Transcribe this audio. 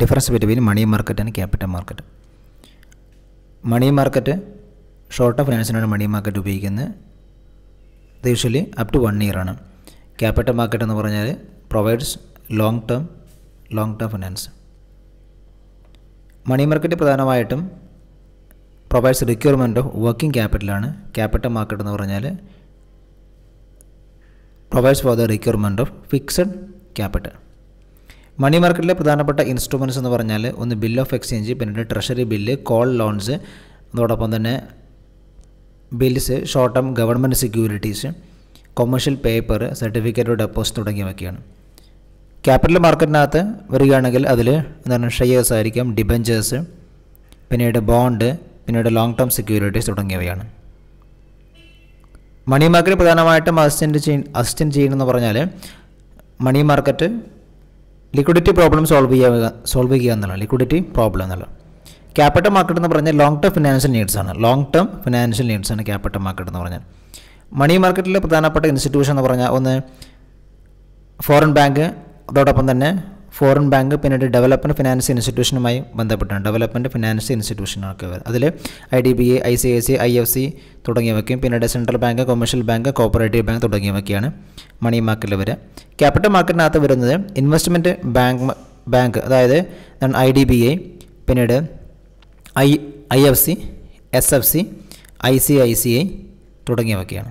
Difference between money market and capital market money market short ഫിനാൻസിനാണ് money market ഉപയോഗിക്കുന്നത് usually up to one year ആണ്. Capital market എന്ന് പറഞ്ഞാൽ provides long term long term finance money market പ്രധാനമായിട്ടും provides requirement of working ക്യാപിറ്റലാണ് capital market എന്ന് പറഞ്ഞാൽ provides for the requirement of fixed capital money മാർക്കറ്റിലെ പ്രധാനപ്പെട്ട ഇൻസ്ട്രുമെന്റ്സ് എന്ന് പറഞ്ഞാൽ ഒന്ന് ബിൽ ഓഫ് എക്സ്ചേഞ്ച് പിന്നീട് ട്രഷറി ബില്ല് കോൾ ലോൺസ് അതോടൊപ്പം തന്നെ bills short term government securities commercial paper certificate deposit തുടങ്ങിയവയൊക്കെയാണ്. Capital മാർക്കറ്റിനകത്ത് വരികയാണെങ്കിൽ അതിൽ എന്താണ് ഷെയേഴ്സ് ആയിരിക്കും ഡിബഞ്ചേഴ്സ് പിന്നീട് ബോണ്ട് പിന്നീട് ലോങ് ടേം സെക്യൂരിറ്റീസ് തുടങ്ങിയവയാണ്. മണി മാർക്കറ്റ് പ്രധാനമായിട്ടും അസിസ്റ്റന്റ് ചെയ്യ അസിസ്റ്റന്റ് ചെയ്യുന്നതെന്ന് പറഞ്ഞാൽ money market liquidity problem solve ചെയ്യുക സോൾവ് ചെയ്യുക എന്നുള്ളത് ലിക്വിഡിറ്റി പ്രോബ്ലം എന്നുള്ളത് ക്യാപിറ്റൽ മാർക്കറ്റ് എന്ന് പറഞ്ഞാൽ ലോങ് ടേം ഫിനാൻഷ്യൽ നീഡ്സ് ആണ്. ലോങ് ടേം ഫിനാൻഷ്യൽ നീഡ്സ് ആണ് ക്യാപിറ്റൽ മാർക്കറ്റ് എന്ന് പറഞ്ഞാൽ. മണി മാർക്കറ്റിലെ പ്രധാനപ്പെട്ട ഇൻസ്റ്റിറ്റ്യൂഷൻ എന്ന് പറഞ്ഞാൽ ഒന്ന് ഫോറിൻ ബാങ്ക് അതോടൊപ്പം തന്നെ ഫോറിൻ ബാങ്ക് പിന്നീട് ഡെവലപ്മെന്റ് ഫിനാൻസ് ഇൻസ്റ്റിറ്റ്യൂഷനുമായി ബന്ധപ്പെട്ടാണ്. ഡെവലപ്മെന്റ് ഫിനാൻസ് ഇൻസ്റ്റിറ്റ്യൂഷനൊക്കെ അതിൽ I D B A I C I C I F C തുടങ്ങിയവയ്ക്കും പിന്നീട് central bank commercial bank cooperative bank തുടങ്ങിയവയ്ക്കാണ് money മാർക്കറ്റിൽ വരെ ക്യാപിറ്റൽ മാർക്കറ്റിനകത്ത് വരുന്നത് ഇൻവെസ്റ്റ്മെന്റ് ബാങ്ക് ബാങ്ക് അതായത് ഐ ഡി ബി എ പിന്നീട് I I F C S F C I C I C I തുടങ്ങിയവയൊക്കെയാണ്